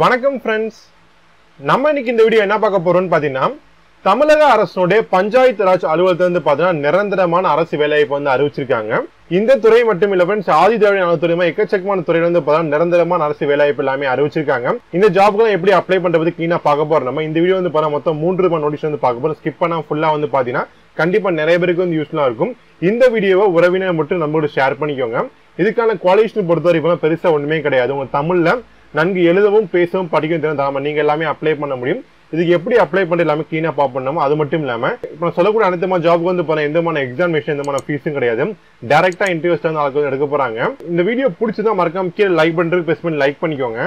வணக்கம் ஃப்ரெண்ட்ஸ் நம்ம இன்னைக்கு இந்த வீடியோ என்ன பார்க்க போறோம்னு பார்த்தீங்கன்னா தமிழக அரசுடைய பஞ்சாயத்து ராஜ் அலுவலகத்தில் இருந்து பார்த்தீங்கன்னா நிரந்தரமான அரசு வேலைவாய்ப்பு வந்து அறிவிச்சிருக்காங்க. இந்த துறை மட்டும் இல்ல ஃப்ரெண்ட்ஸ் ஆதி திராவிட நலத்துறையுமா எக்கச்சக்கமான துறையில வந்து பார்த்தீங்கன்னா நிரந்தரமான அரசு வேலைவாய்ப்பு எல்லாமே அறிவிச்சிருக்காங்க. இந்த ஜாப்க்கு எப்படி அப்ளை பண்ணுறது கிளீனா பார்க்க போறோம்? நம்ம இந்த வீடியோ வந்து பார்த்தா மொத்தம் மூன்று ரூபாய் நோட்டீஸ் வந்து பார்க்க போறோம். ஸ்கிப் பண்ணா ஃபுல்லா வந்து பாத்தீங்கன்னா கண்டிப்பா நிறைய பேருக்கு வந்து யூஸ்ஃபுல்லா இருக்கும். இந்த வீடியோவை உறவினர் மட்டும் நம்மளோட ஷேர் பண்ணிக்கோங்க. இதுக்கான குவாலிஃபிகேஷன் பொறுத்தவரைக்கும் பெருசா ஒண்ணுமே கிடையாது. உங்க தமிழ்ல நன்கு எழுதவும் பேசவும் படிக்கவும் தெரியும் தாராளமா நீங்க எல்லாமே அப்ளை பண்ண முடியும். இதுக்கு எப்படி அப்ளை பண்ணி எல்லாமே கிளீனா பார்ப்போம் அது மட்டும் இல்லாம இப்போ நான் சொல்லக்கூடிய அனைத்து ஜாப்க்கு வந்து போன எந்த மாதிரி எக்ஸாமினேஷன் எந்த மாதிரி ஃபீஸும் கிடையாது. டேரக்டா இன்டர்வியூஸ் வந்து ஆளுக்கு எடுக்க போறாங்க. இந்த வீடியோ பிடிச்சதா மறக்காம கீழே லைக் பண்றது பிரஸ் பண்ணி லைக் பண்ணிக்கோங்க.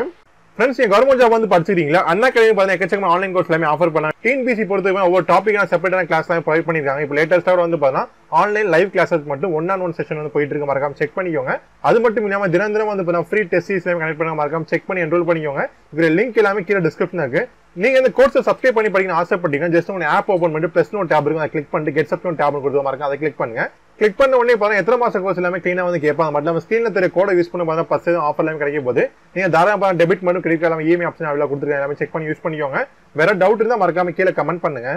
ஃப்ரெண்ட்ஸ் நீங்க கவர்மெண்ட் ஜாப் வந்து படிச்சிருக்கீங்களா அண்ணா கல்வி பார்த்தீங்கன்னா எக்கச்சக்கமாக ஆன்லைன் கோர்ஸ் எல்லாமே ஆஃபர் பண்ணாங்க. டிஎன்பிசி பொறுத்தவரை ஒவ்வொரு டாப்பிக்கான செப்பரேட்டான கிளாஸ் தான் ப்ரொவைட் பண்ணியிருக்காங்க. இப்போ லேட்டஸ்ட்டாக வந்து பார்த்தீங்கன்னா ஆன்லைன் லைவ் கிளாஸஸ் மட்டும் ஒன் ஆன் ஒன் செஷன் வந்து போயிட்டு இருக்க. மறக்காம செக் பண்ணிக்கோங்க. அது மட்டும் இல்லாமல் தினம் தினம் வந்து பார்த்தீங்கன்னா ஃப்ரீ டெஸ்ட் எல்லாமே கனெக்ட் பண்ண மறக்காம செக் பண்ணி என்ரோல் பண்ணிக்கோங்க. இதில் லிங்க் எல்லாமே கீழே டிஸ்கிரிப்ஷன் இருக்கு. நீங்க இந்த கோர்ஸை சப்ஸ்கிரைப் பண்ணி படிக்கணும் ஆசைப்பட்டீங்கன்னா ஜஸ்ட் உங்க ஆப் ஓப்பன் பண்ணிட்டு பிளஸ் நோட் டேப் இருக்கும். அதை கிளிக் பண்ணிட்டு கெட் சப் டேப் கொடுத்து மறக்காம அதை கிளிக் பண்ணுங்க. கிளிக் பண்ண உடனே பார்த்தா எத்தனை மாசம் கோர்ஸ் எல்லாமே கிளீனா வந்து கேட்பாங்க. மட்டும் நம்ம ஸ்கிரீன்ல தெரிய கோட யூஸ் பண்ண பார்த்தா பத்து ஆஃபர் எல்லாமே கிடைக்கும் போது நீங்க தாராளமா டெபிட் மட்டும் கிரெடிட் இல்லாமல் இஎம்ஐ ஆப்ஷன் அவைலபிள் கொடுத்துருக்காங்க எல்லாமே செக் பண்ணி யூஸ் பண்ணிக்கோங்க. வேற டவுட் இருந்தா மறக்காம கீழே கமெண்ட் பண்ணுங்க.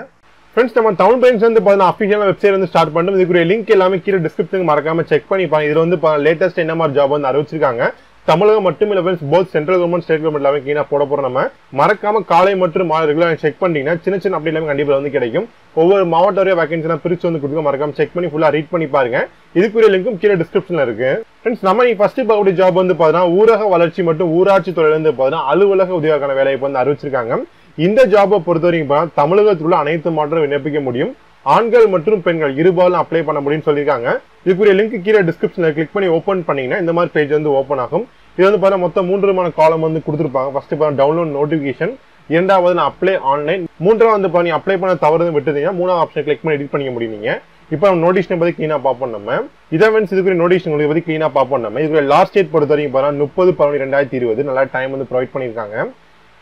ஃப்ரெண்ட்ஸ் நம்ம டவுன் பேங்க்ஸ் வந்து பார்த்தீங்கன்னா அஃபிஷியலாக வெப்சைட் வந்து ஸ்டார்ட் பண்ணும் இதுக்குரிய லிங்க் எல்லாமே கீழே டிஸ்கிரிப்ஷன் மறக்காம செக் பண்ணி பாருங்க. இதில் வந்து லேட்டஸ்ட் என்ன மாதிரி ஜாப் வந்து அறிவிச்சிருக்காங்க. தமிழகம் மட்டும் இல்லை friends both central government state government எல்லாமே கீழே போட போகிறோம் நம்ம. மறக்காம காலை மற்றும் மாலை ரெகுலர் செக் பண்ணீங்கன்னா சின்ன சின்ன அப்படி எல்லாமே கண்டிப்பாக வந்து கிடைக்கும். ஒவ்வொரு மாவட்ட வரைய வேகன்சிலாம் பிரித்து வந்து கொடுக்க மறக்காம செக் பண்ணி ஃபுல்லாக ரீட் பண்ணி பாருங்க. இதுக்குரிய லிங்க்கும் கீழே டிஸ்கிரிப்ஷனில் இருக்கு. ஃப்ரெண்ட்ஸ் நம்ம நீ ஃபர்ஸ்ட் பார்க்கக்கூடிய ஜாப் வந்து பார்த்தீங்கன்னா ஊரக வளர்ச்சி மற்றும் ஊராட்சி துறையிலேருந்து பார்த்தீங்கன்னா அலுவலக உதவிக்கான வேலையை வந்து அறிவிச்சிருக்காங்க. இந்த ஜாபை பொறுத்த வரைக்கும் பார்த்தா தமிழகத்தில் உள்ள அனைத்து மாற்றம் விண்ணப்பிக்க முடியும். ஆண்கள் மற்றும் பெண்கள் இருபாலும் அப்ளை பண்ண முடியும்னு சொல்லியிருக்காங்க. இதுக்குரிய லிங்க் கீழே டிஸ்கிரிப்ஷன்ல கிளிக் பண்ணி ஓப்பன் பண்ணீங்கன்னா இந்த மாதிரி பேஜ் வந்து ஓப்பன் ஆகும். இது வந்து பார்த்தா மொத்தம் மூன்று விதமான காலம் வந்து கொடுத்துருப்பாங்க. ஃபர்ஸ்ட் பார்த்தா டவுன்லோட் நோட்டிஃபிகேஷன் இரண்டாவது நான் அப்ளை ஆன்லைன் மூன்றாவது வந்து பண்ணி அப்ளை பண்ண தவறு விட்டுட்டீங்கன்னா மூணாவது ஆப்ஷன் கிளிக் பண்ணி எடிட் பண்ணிக்க முடியுங்க இப்போ நம்ம நோட்டிஷன் பத்தி கிளீனா பார்ப்போம் நம்ம. இதை வந்து இதுக்குரிய நோட்டிஷன் பத்தி கிளீனா பார்ப்போம் நம்ம. இதுக்குரிய லாஸ்ட் டேட் பொறுத்த வரைக்கும் பார்த்தா முப்பது பதினொன்று ரெண்டாயிரத்தி இருபது. நல்லா டைம் வந்து ப்ரொவைட் பண்ணியிருக்காங்க.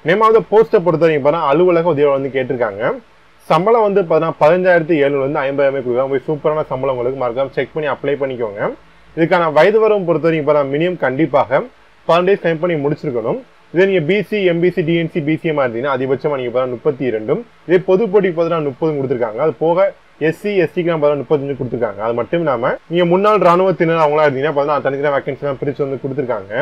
நேமாவது போஸ்ட்டை பொறுத்த வரைக்கும் பார்த்தா அலுவலக உதவி வந்து கேட்டிருக்காங்க. சம்பளம் வந்து பார்த்தீங்கன்னா பதினஞ்சாயிரத்தி ஏழுலேருந்து ஐம்பதாயிரமே கொடுக்குறாங்க. போய் சூப்பரான சம்பளம் உங்களுக்கு மறக்காம செக் பண்ணி அப்ளை பண்ணிக்கோங்க. இதுக்கான வயது வரவும் பொறுத்த வரைக்கும் பார்த்தா மினிமம் கண்டிப்பாக பன்னெண்டு டேஸ் டைம் பண்ணி முடிச்சிருக்கணும். இதே நீங்கள் பிசி எம்பிசி டிஎன்சி பிசிஎம் இருந்தீங்கன்னா அதிகபட்சமாக நீங்கள் பார்த்தா முப்பத்தி இரண்டும். இதே பொது போட்டி பார்த்தீங்கன்னா முப்பது கொடுத்துருக்காங்க. அது போக எஸ்சி எஸ்டிக்கு பார்த்தா முப்பத்தஞ்சு கொடுத்துருக்காங்க. அது மட்டும் இல்லாமல் நீங்கள் முன்னாள் ராணுவத்தினர் அவங்களா இருந்தீங்கன்னா பார்த்தீங்கன்னா தனித்தனியாக வேகன்சி பிரித்து வந்து கொடுத்துருக்காங்க.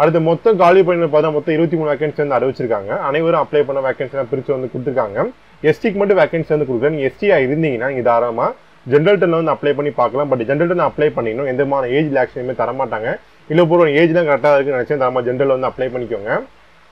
அடுத்து மொத்தம் காலி பணியில் பார்த்தா மொத்தம் இருபத்தி மூணு வேகன்சி வந்து அறிவிச்சிருக்காங்க. அனைவரும் அப்ளை பண்ண வேகன்சிலாம் பிரித்து வந்து கொடுத்துருக்காங்க. எஸ்டிக்கு மட்டும் வேகன்சி வந்து கொடுக்குறேன். நீங்கள் எஸ்டியாக இருந்தீங்கன்னா நீங்கள் தாராளமாக ஜென்ரல் டென்ல வந்து அப்ளை பண்ணி பார்க்கலாம். பட் ஜென்ரல் டென் அப்ளை பண்ணிக்கணும் எந்த மாதிரி ஏஜ் ரிலாக்ஸனுமே தர மாட்டாங்க இல்லை பூர்வ ஏஜ் தான் கரெக்டாக இருக்குன்னு நினைச்சேன் தரமா ஜென்ரல் வந்து அப்ளை பண்ணிக்கோங்க.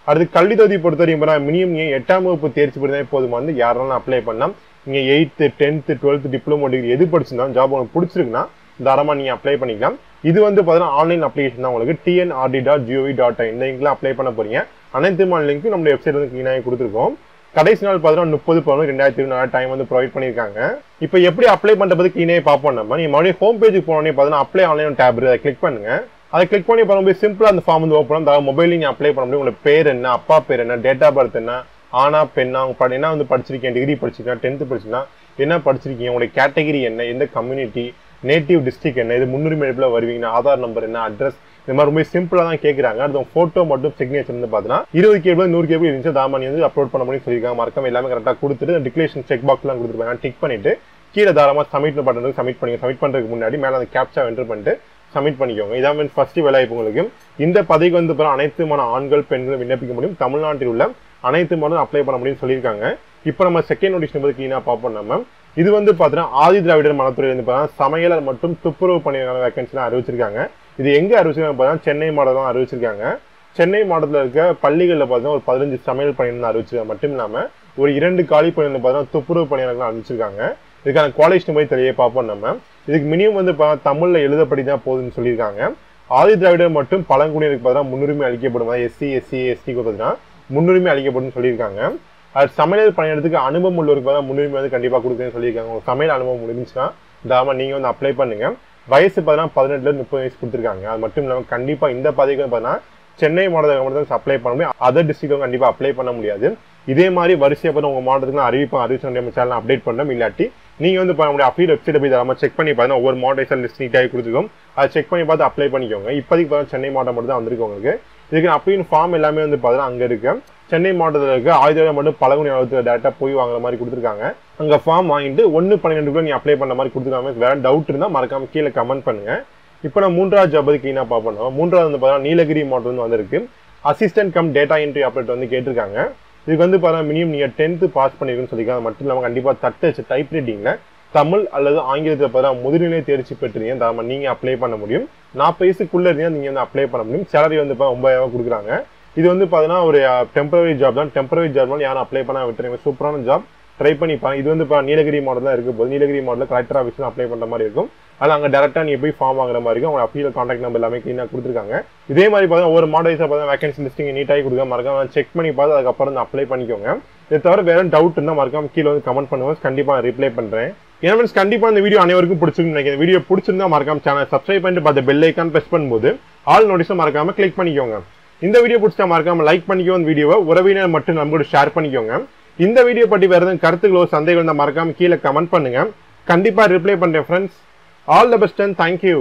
அடுத்து கல்வி தொகுதி பொறுத்த வரைக்கும் மினிமம் ஏன் எட்டாம் வகுப்பு தேர்ச்சி பெறுதே போதுமா? வந்து யாரெல்லாம் அப்ளை பண்ணலாம். நீங்கள் eighth tenth twelfth diploma degree எது படிச்சிருந்தாலும் ஜாப் உங்களுக்கு பிடிச்சிருக்குன்னா தரமாக நீங்கள் அப்ளை பண்ணிக்கலாம். இது வந்து பார்த்தீங்கன்னா ஆன்லைன் அப்ளிகேஷன் தான் உங்களுக்கு. டிஎன்ஆர்டி டாட் ஜிஓவி டாட் இந்த லிங்க்ல அப்ளை பண்ண போறீங்க. அனைத்து மாநில லிங்க் நம்ம வெப்சைட் வந்து கிளீனாகி கொடுத்துருக்கோம். கடைசி நாள் பார்த்தீங்கன்னா முப்பது பதினொன்று ரெண்டாயிரத்தி இருபது நாலு டைம் வந்து ப்ரொவைட் பண்ணியிருக்காங்க இப்போ எப்படி அப்ளை பண்ணுறது கிளீனே பார்ப்போம். நம்ம நீங்கள் மறுபடியும் ஹோம் பேஜுக்கு போனோடனே பார்த்தீங்கன்னா அப்ளை ஆன்லைன் டேப் அதை கிளிக் பண்ணுங்க. அதை கிளிக் பண்ணி பண்ணும்போது சிம்பிளாக அந்த ஃபார்ம் வந்து ஓப்பன் பண்ணி மொபைல் நீங்கள் அப்ளை பண்ண முடியும். உங்களுக்கு பேர் என்ன அப்பா பேர் என்ன டேட் ஆஃப் பர்த் என்ன ஆனா பெண்ணா உங்க என்ன வந்து படிச்சிருக்கேன் டிகிரி படிச்சிருக்கேன் டென்த் படிச்சிருக்கேன் என்ன படிச்சிருக்கீங்க உங்களுடைய கேட்டகரி என்ன எந்த கம்யூனிட்டி நேட்டிவ் டிஸ்ட்ரிக் என்ன? இது முன்னுரிமை எடுப்பில் வருவீங்கன்னா ஆதார் நம்பர் என்ன அட்ரஸ் இந்த மாதிரி ரொம்ப சிம்பிளாக தான் கேட்குறாங்க அது ஃபோட்டோ மட்டும் சிக்னேச்சர் வந்து பார்த்தீங்கன்னா இருபது கேபிள் நூறு கேபிள் இருந்துச்சு. தாமணி வந்து அப்லோட் பண்ண முடியும் சொல்லியிருக்காங்க. மறக்காம எல்லாமே கரெக்டாக கொடுத்துட்டு டிக்ளேஷன் செக் பாக்ஸ்லாம் கொடுத்துருப்பாங்க டிக் பண்ணிட்டு கீழே தாராளமாக சப்மிட் பண்ணுறது சப்மிட் பண்ணி சப்மிட் பண்ணுறதுக்கு முன்னாடி மேலே அந்த கேப்சா என்டர் பண்ணிட்டு சப்மிட் பண்ணிக்கோங்க. இதான் மீன்ஸ் ஃபர்ஸ்ட் வேலைவாய்ப்பு உங்களுக்கு. இந்த பதவிக்கு வந்து பிறகு அனைத்துமான ஆண்கள் பெண்களும் விண்ணப்பிக்க முடியும். தமிழ்நாட்டில் உள்ள அனைத்து மனும் அப்ளை பண்ண முடியும்னு சொல்லியிருக்காங்க. இப்போ நம்ம செகண்ட் நோட்டிஷன் நம்பர் கிளீனாக பார்ப்போம் நம்ம இது வந்து பார்த்தீங்கன்னா ஆதி திராவிடர் மனத்துறை பார்த்தீங்கன்னா சமையலர் மற்றும் துப்புரவு பணியாளர் வேகன்சிலாம் அறிவிச்சிருக்காங்க. இது எங்கே அறிவிச்சிருக்காங்க பார்த்தீங்கன்னா சென்னை மாவட்டம் தான் அறிவிச்சிருக்காங்க. சென்னை மாவட்டத்தில் இருக்க பள்ளிகளில் பார்த்தீங்கன்னா ஒரு பதினஞ்சு சமையல் பணியாளர் அறிவிச்சிருக்காங்க. மட்டும் இல்லாமல் ஒரு இரண்டு காலி பணியாளர் பார்த்தீங்கன்னா துப்புரவு பணியாளர்கள் அறிவிச்சிருக்காங்க. இதுக்கான குவாலிஃபிகேஷன் போய் தெளிவாக பார்ப்போம் நம்ம. இதுக்கு மினிமம் வந்து பார்த்தா தமிழில் எழுதப்படி தான் போகுதுன்னு சொல்லியிருக்காங்க. ஆதி திராவிடர் மற்றும் பழங்குடியினருக்கு பார்த்தீங்கன்னா முன்னுரிமை அளிக்கப்படும். எஸ்சி எஸ்சி எஸ்டி பார்த்தீங்கன்னா முன்னுரிமை அளிக்கப்படும் சொல்லியிருக்காங்க. அது சமையல் பணியிடத்துக்கு அனுபவம் உள்ளவருக்கு தான் முன்னுரிமை வந்து கண்டிப்பாக கொடுக்குறேன்னு சொல்லியிருக்காங்க. உங்கள் சமையல் அனுபவம் முடிஞ்சுன்னா தாராளமாக நீங்கள் வந்து அப்ளை பண்ணுங்கள் வயசு பார்த்தீங்கன்னா பதினெட்டுலருந்து முப்பது வயசு கொடுத்துருக்காங்க. அது மட்டும் இல்லாமல் கண்டிப்பாக இந்த பதவிக்கு பார்த்தீங்கன்னா சென்னை மாவட்டத்தில் மட்டும் தான் அப்ளை பண்ண முடியும். அதர் டிஸ்ட்ரிக்ட் கண்டிப்பாக அப்ளை பண்ண முடியாது. இதே மாதிரி வரிசையை பார்த்து உங்கள் மாவட்டத்துக்கு அறிவிப்பு அறிவிச்சு நம்ம சேனல் அப்டேட் பண்ணோம் இல்லாட்டி நீங்கள் வந்து பண்ண முடியும் அஃபீல் வெப்சைட் போய் நம்ம செக் பண்ணி பார்த்தீங்கன்னா ஒவ்வொரு மாவட்டத்தில் லிஸ்ட் நீட்டாக கொடுத்துருக்கோம். அதை செக் பண்ணி பார்த்து அப்ளை பண்ணிக்கோங்க. இப்போதைக்கு பார்த்தா சென்னை மாவட்டம் மட்டும் தான் வந்திருக்கு உங்களுக்கு. இதுக்கு அப்படின்னு ஃபார்ம் எல்லாமே வந்து பார்த்தீங்கன்னா அங்கே இருக்குது சென்னை மாவட்டத்தில் இருக்க ஆயுதம் மட்டும் பழகுனி அலுவலகத்தில் டேரெக்டாக போய் வாங்குற மாதிரி கொடுத்துருக்காங்க. அங்கே ஃபார்ம் வாங்கிட்டு ஒன்று பன்னிரெண்டுக்குள்ள நீ அப்ளை பண்ண மாதிரி கொடுத்துருக்காங்க. வேற டவுட் இருந்தால் மறக்காம கீழே கமெண்ட் பண்ணுங்க. இப்போ நான் மூன்றாவது ஜாப் பற்றி கீழே பார்ப்போம். மூன்றாவது வந்து பார்த்தா நீலகிரி மாவட்டம் வந்து வந்திருக்கு. Assistant cum data entry operator வந்து கேட்டிருக்காங்க. இதுக்கு வந்து பார்த்தா மினிமம் நீங்கள் டென்த்து பாஸ் பண்ணிருக்குன்னு சொல்லியிருக்காங்க. அது மட்டும் இல்லாமல் கண்டிப்பாக தட்டச்சு டைப் ரைட்டிங்கில் தமிழ் அல்லது ஆங்கிலத்தில் பார்த்தா முதுநிலை தேர்ச்சி பெற்றீங்க. தாம நீங்கள் அப்ளை பண்ண முடியும். நாற்பது வயசுக்குள்ளே இருந்தீங்க நீங்கள் வந்து அப்ளை பண்ண முடியும். சேலரி வந்து இப்போ ஒம்பதாயிரம் கொடுக்குறாங்க. இது வந்து பார்த்தீங்கன்னா ஒரு டெம்பரரி ஜாப் தான். டெம்பரரி ஜாப் யாரும் அப்ளை பண்ண விட்டுறீங்க சூப்பரான ஜாப் ட்ரை பண்ணி பாருங்க. இது வந்து இப்போ நீலகிரி மாடல் தான் இருக்க போது நீலகிரி மாடலில் கலெக்டர் ஆஃபீஸில் அப்ளை பண்ணுற மாதிரி இருக்கும். அது அங்கே டேரெக்டாக நீ போய் ஃபார்ம் வாங்குற மாதிரி இருக்கும். அவங்க அப்பீல் கான்டாக்ட் நம்பர் எல்லாமே க்ளீனாக கொடுத்துருக்காங்க. இதே மாதிரி பார்த்தீங்கன்னா ஒரு மாடல் வைஸாக பார்த்தா வேகன்சி லிஸ்டிங் நீட்டாகி கொடுக்க மறக்காம செக் பண்ணி பார்த்து அதுக்கப்புறம் அப்ளை பண்ணிக்கோங்க. இதை தவிர வேற டவுட் இருந்தால் மறக்காம கீழே வந்து கமெண்ட் பண்ணுவோம் கண்டிப்பாக ரிப்ளை பண்ணுறேன் ஏன்னா ஃப்ரெண்ட்ஸ் கண்டிப்பாக இந்த வீடியோ அனைவருக்கும் பிடிச்சிருக்குன்னு நினைக்கிறேன். வீடியோ பிடிச்சிருந்தா மறக்காம சேனல் சப்ஸ்கிரைப் பண்ணிட்டு பார்த்து பெல் ஐக்கான் ப்ரெஸ் பண்ணும்போது ஆல் நோட்டீஸும் மறக்காம கிளிக் பண்ணிக்கோங்க. இந்த வீடியோ பிடிச்சா மறக்காம லைக் பண்ணிக்கோ இந்த வீடியோவை உறவினர் மட்டும் நம்ம கூட ஷேர் பண்ணிக்கோங்க. இந்த வீடியோ பற்றி வேறு எதுவும் கருத்துக்களோ சந்தேகம் இருந்தால் மறக்காம கீழே கமெண்ட் பண்ணுங்க. கண்டிப்பாக ரிப்ளை பண்ணுறேன் friends all the best and thank you